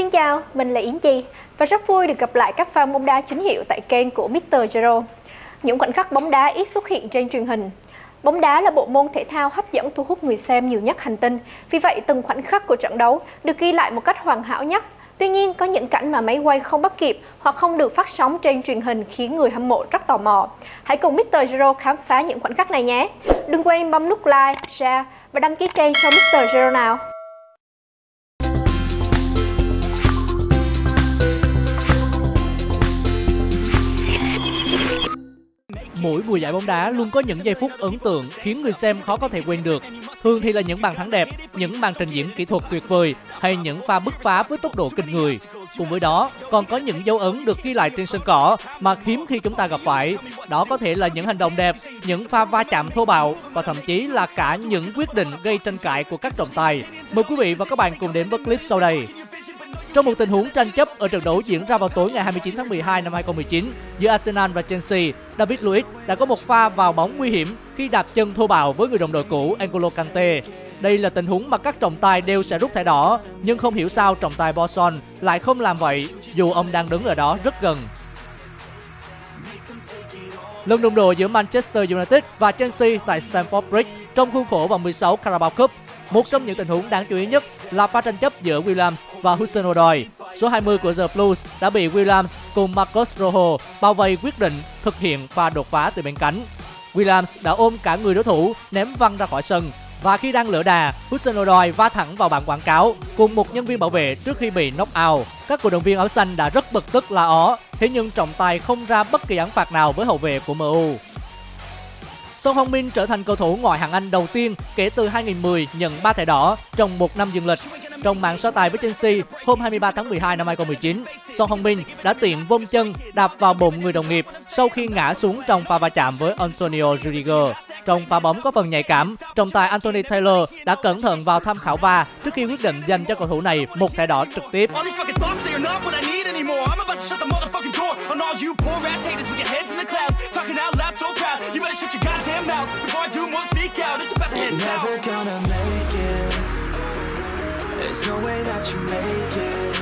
Xin chào, mình là Yến Chi và rất vui được gặp lại các fan bóng đá chính hiệu tại kênh của Mr. Zero. Những khoảnh khắc bóng đá ít xuất hiện trên truyền hình. Bóng đá là bộ môn thể thao hấp dẫn thu hút người xem nhiều nhất hành tinh. Vì vậy, từng khoảnh khắc của trận đấu được ghi lại một cách hoàn hảo nhất. Tuy nhiên, có những cảnh mà máy quay không bắt kịp hoặc không được phát sóng trên truyền hình khiến người hâm mộ rất tò mò. Hãy cùng Mr. Zero khám phá những khoảnh khắc này nhé. Đừng quên bấm nút like, share và đăng ký kênh cho Mr. Zero nào. Mỗi mùa giải bóng đá luôn có những giây phút ấn tượng khiến người xem khó có thể quên được. Thường thì là những bàn thắng đẹp, những màn trình diễn kỹ thuật tuyệt vời hay những pha bứt phá với tốc độ kinh người. Cùng với đó, còn có những dấu ấn được ghi lại trên sân cỏ mà hiếm khi chúng ta gặp phải. Đó có thể là những hành động đẹp, những pha va chạm thô bạo và thậm chí là cả những quyết định gây tranh cãi của các trọng tài. Mời quý vị và các bạn cùng đến với clip sau đây. Trong một tình huống tranh chấp ở trận đấu diễn ra vào tối ngày 29 tháng 12 năm 2019 giữa Arsenal và Chelsea, David Luiz đã có một pha vào bóng nguy hiểm khi đạp chân thô bạo với người đồng đội cũ Angolo Kante. Đây là tình huống mà các trọng tài đều sẽ rút thẻ đỏ, nhưng không hiểu sao trọng tài Boson lại không làm vậy dù ông đang đứng ở đó rất gần. Lần đụng độ giữa Manchester United và Chelsea tại Stamford Bridge trong khuôn khổ vòng 16 Carabao Cup một trong những tình huống đáng chú ý nhất là pha tranh chấp giữa Williams và Hudson Odoi. Số 20 của The Blues đã bị Williams cùng Marcos Rojo bao vây quyết định thực hiện pha đột phá từ bên cánh. Williams đã ôm cả người đối thủ ném văng ra khỏi sân và khi đang lửa đà, Hudson Odoi va thẳng vào bảng quảng cáo cùng một nhân viên bảo vệ trước khi bị knock out. Các cổ động viên áo xanh đã rất bực tức la ó, thế nhưng trọng tài không ra bất kỳ án phạt nào với hậu vệ của MU. Son Hong Min trở thành cầu thủ ngoại hạng Anh đầu tiên kể từ 2010 nhận 3 thẻ đỏ trong một năm dừng lịch. Trong màn so tài với Chelsea hôm 23 tháng 12 năm 2019, Son Hong Min đã tiện vông chân đạp vào bụng người đồng nghiệp sau khi ngã xuống trong pha va chạm với Antonio Rudiger. Trong pha bóng có phần nhạy cảm, trọng tài Anthony Taylor đã cẩn thận vào tham khảo va trước khi quyết định dành cho cầu thủ này một thẻ đỏ trực tiếp. Never gonna make it. There's no way that you make it.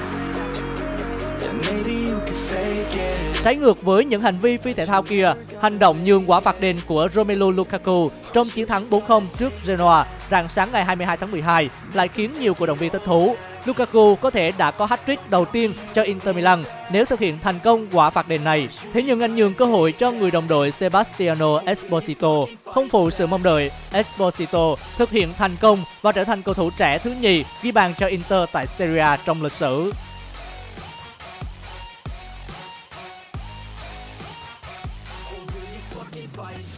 Yeah, maybe you can fake it. Trái ngược với những hành vi phi thể thao kia, hành động nhường quả phạt đền của Romelu Lukaku trong chiến thắng 4-0 trước Genoa rạng sáng ngày 22 tháng 12 lại khiến nhiều cổ động viên thích thú. Lukaku có thể đã có hat-trick đầu tiên cho Inter Milan nếu thực hiện thành công quả phạt đền này. Thế nhưng anh nhường cơ hội cho người đồng đội Sebastiano Esposito. Không phụ sự mong đợi, Esposito thực hiện thành công và trở thành cầu thủ trẻ thứ nhì ghi bàn cho Inter tại Serie A trong lịch sử.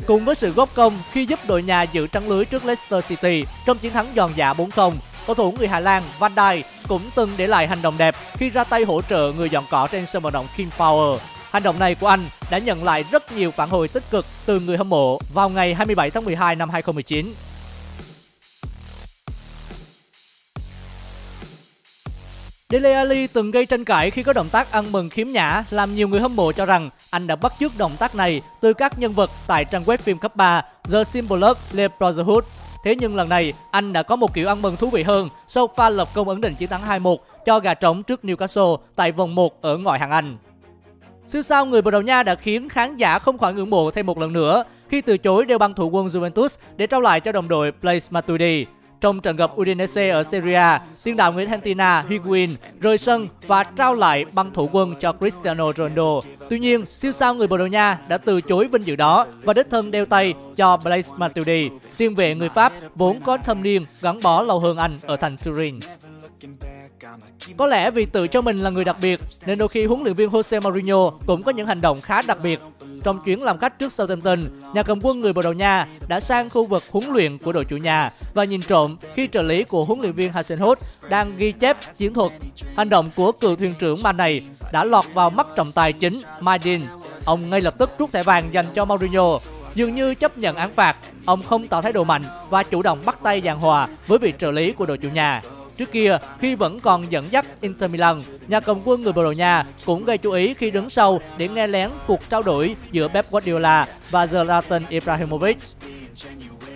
Cùng với sự góp công khi giúp đội nhà giữ trắng lưới trước Leicester City trong chiến thắng giòn giả 4-0, cầu thủ người Hà Lan Van Dijk cũng từng để lại hành động đẹp khi ra tay hỗ trợ người dọn cỏ trên sân vận động King Power. Hành động này của anh đã nhận lại rất nhiều phản hồi tích cực từ người hâm mộ vào ngày 27 tháng 12 năm 2019. Dele Alli từng gây tranh cãi khi có động tác ăn mừng khiếm nhã, làm nhiều người hâm mộ cho rằng anh đã bắt chước động tác này từ các nhân vật tại trang web phim cấp 3 The symbol of Le Brotherhood. Thế nhưng lần này, anh đã có một kiểu ăn mừng thú vị hơn sau pha lập công ấn định chiến thắng 2-1 cho gà trống trước Newcastle tại vòng 1 ở ngoại hạng Anh. Siêu sao người Bồ Đào Nha đã khiến khán giả không khỏi ngưỡng mộ thêm một lần nữa khi từ chối đeo băng thủ quân Juventus để trao lại cho đồng đội Blaise Matuidi. Trong trận gặp Udinese ở Serie A, tiền đạo người Argentina Higuain rời sân và trao lại băng thủ quân cho Cristiano Ronaldo. Tuy nhiên, siêu sao người Bồ Đào Nha đã từ chối vinh dự đó và đích thân đeo tay cho Blaise Matuidi, tiền vệ người Pháp vốn có thâm niên gắn bó lâu hơn anh ở thành Turin. Có lẽ vì tự cho mình là người đặc biệt nên đôi khi huấn luyện viên Jose Mourinho cũng có những hành động khá đặc biệt. Trong chuyến làm khách trước Southampton, nhà cầm quân người Bồ Đào Nha đã sang khu vực huấn luyện của đội chủ nhà và nhìn trộm khi trợ lý của huấn luyện viên Hasenhut đang ghi chép chiến thuật. Hành động của cựu thuyền trưởng Man này đã lọt vào mắt trọng tài chính Maidin. Ông ngay lập tức rút thẻ vàng dành cho Mourinho dường như chấp nhận án phạt, ông không tỏ thái độ mạnh và chủ động bắt tay giàn hòa với vị trợ lý của đội chủ nhà. Trước kia, khi vẫn còn dẫn dắt Inter Milan, nhà cầm quân người Bồ Đào Nha cũng gây chú ý khi đứng sau để nghe lén cuộc trao đổi giữa Pep Guardiola và Zlatan Ibrahimovic.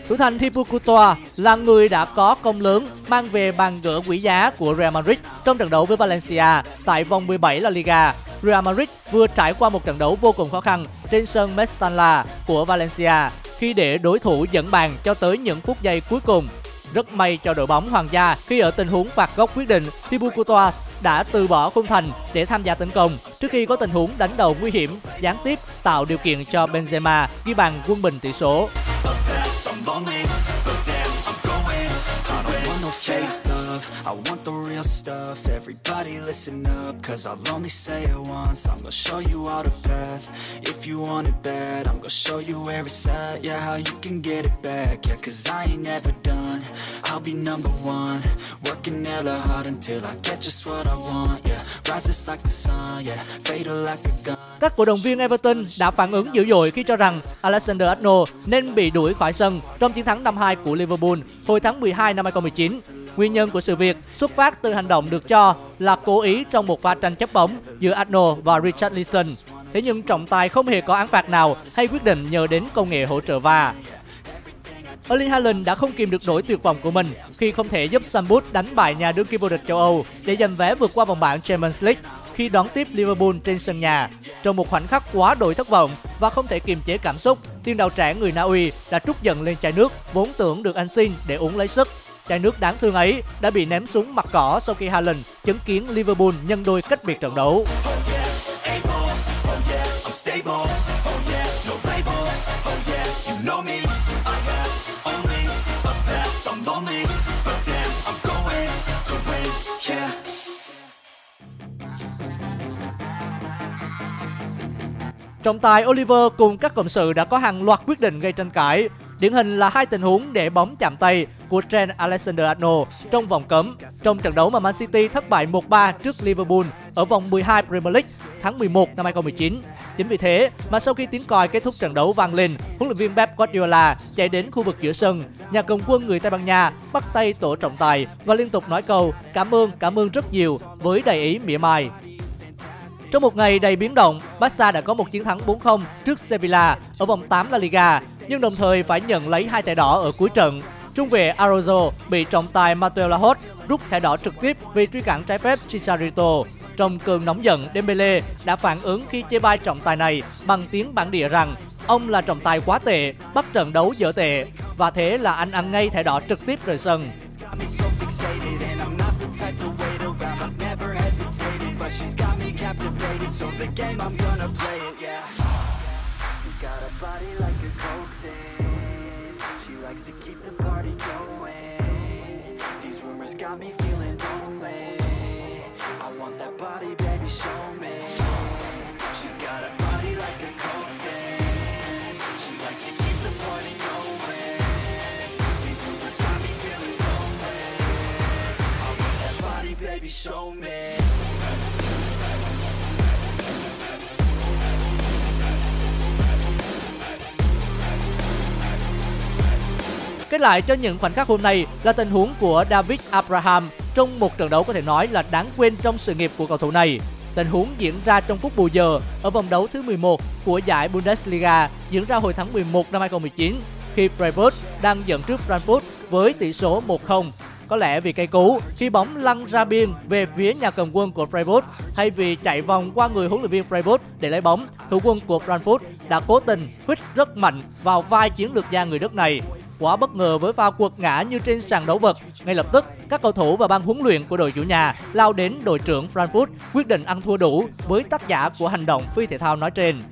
Thủ thành Thibaut Courtois là người đã có công lớn mang về bàn gỡ quý giá của Real Madrid trong trận đấu với Valencia tại vòng 17 La Liga. Real Madrid vừa trải qua một trận đấu vô cùng khó khăn trên sân Mestalla của Valencia khi để đối thủ dẫn bàn cho tới những phút giây cuối cùng. Rất may cho đội bóng Hoàng gia khi ở tình huống phạt góc quyết định, Thibaut Courtois đã từ bỏ khung thành để tham gia tấn công trước khi có tình huống đánh đầu nguy hiểm gián tiếp tạo điều kiện cho Benzema ghi bàn quân bình tỷ số love. I want the real stuff. Everybody listen up Cause I'll only say it once. I'm gonna show you all the path. If you want it bad I'm gonna show you where it's at. Yeah, how you can get it back. Yeah, cause I ain't never done. I'll be number one. Working hella hard until I get just what I want. Yeah, rises like the sun. Yeah, fatal like a gun. Các cổ động viên Everton đã phản ứng dữ dội khi cho rằng Alexander Arnold nên bị đuổi khỏi sân trong chiến thắng 5-2 của Liverpool hồi tháng 12 năm 2019 Nguyên nhân của sự việc xuất phát từ hành động được cho là cố ý trong một pha tranh chấp bóng giữa Arnold và Richard Leeson. Thế nhưng trọng tài không hề có án phạt nào hay quyết định nhờ đến công nghệ hỗ trợ VAR. Erling Haaland đã không kìm được nỗi tuyệt vọng của mình khi không thể giúp Sunbus đánh bại nhà đương kim vô địch châu Âu để giành vé vượt qua vòng bảng Champions League khi đón tiếp Liverpool trên sân nhà. Trong một khoảnh khắc quá đổi thất vọng và không thể kiềm chế cảm xúc, tiền đạo trẻ người Na Uy đã trút giận lên chai nước vốn tưởng được anh xin để uống lấy sức Chai nước đáng thương ấy đã bị ném xuống mặt cỏ sau khi Haaland chứng kiến Liverpool nhân đôi cách biệt trận đấu. Trọng tài Oliver cùng các cộng sự đã có hàng loạt quyết định gây tranh cãi Điển hình là hai tình huống để bóng chạm tay của Trent Alexander-Arnold trong vòng cấm trong trận đấu mà Man City thất bại 1-3 trước Liverpool ở vòng 12 Premier League tháng 11 năm 2019. Chính vì thế mà sau khi tiếng còi kết thúc trận đấu vang lên, huấn luyện viên Pep Guardiola chạy đến khu vực giữa sân, nhà cầm quân người Tây Ban Nha bắt tay tổ trọng tài và liên tục nói câu cảm ơn, cảm ơn rất nhiều với đầy ý mỉa mai. Trong một ngày đầy biến động, Barca đã có một chiến thắng 4-0 trước Sevilla ở vòng 8 La Liga, nhưng đồng thời phải nhận lấy hai thẻ đỏ ở cuối trận. Trung vệ Araujo bị trọng tài Mateo Lahoz rút thẻ đỏ trực tiếp vì truy cản trái phép Chicharito. Trong cơn nóng giận, Dembele đã phản ứng khi chê bai trọng tài này bằng tiếng bản địa rằng ông là trọng tài quá tệ, bắt trận đấu dở tệ và thế là anh ăn ngay thẻ đỏ trực tiếp rời sân. Captivated So the game, I'm gonna play it, yeah. She got a body like a coke thing. She likes to keep the party going. These rumors got me feeling lonely. I want that body, baby, show me. She's got a body like a coke thing. She likes to keep the party going. These rumors got me feeling lonely. I want that body, baby, show me Kết lại cho những khoảnh khắc hôm nay là tình huống của David Abraham trong một trận đấu có thể nói là đáng quên trong sự nghiệp của cầu thủ này. Tình huống diễn ra trong phút bù giờ ở vòng đấu thứ 11 của giải Bundesliga diễn ra hồi tháng 11 năm 2019 khi Freiburg đang dẫn trước Frankfurt với tỷ số 1-0. Có lẽ vì cây cú khi bóng lăn ra biên về phía nhà cầm quân của Freiburg thay vì chạy vòng qua người huấn luyện viên Freiburg để lấy bóng, thủ quân của Frankfurt đã cố tình huýt rất mạnh vào vai chiến lược gia người Đức này Quá bất ngờ với pha quật ngã như trên sàn đấu vật, ngay lập tức các cầu thủ và ban huấn luyện của đội chủ nhà lao đến đội trưởng Frankfurt quyết định ăn thua đủ với tác giả của hành động phi thể thao nói trên.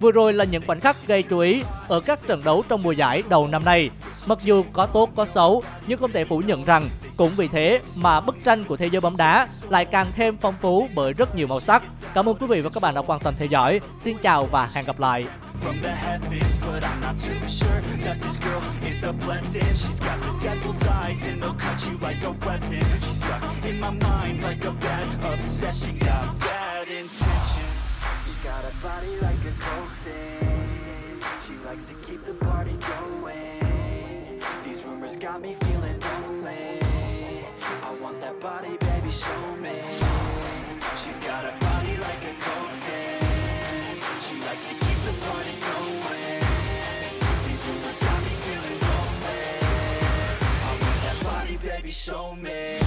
Vừa rồi là những khoảnh khắc gây chú ý ở các trận đấu trong mùa giải đầu năm nay. Mặc dù có tốt có xấu, nhưng không thể phủ nhận rằng cũng vì thế mà bức tranh của thế giới bóng đá lại càng thêm phong phú bởi rất nhiều màu sắc. Cảm ơn quý vị và các bạn đã quan tâm theo dõi. Xin chào và hẹn gặp lại. from the heavens But I'm not too sure that this girl is a blessing. She's got the devil's eyes and they'll cut you like a weapon. She's stuck in my mind like a bad obsession. Got bad intentions. She got a body like a coke She likes to keep the party going. These rumors got me feeling lonely. I want that body, baby, show me. She's got a body like a coke She likes to show me.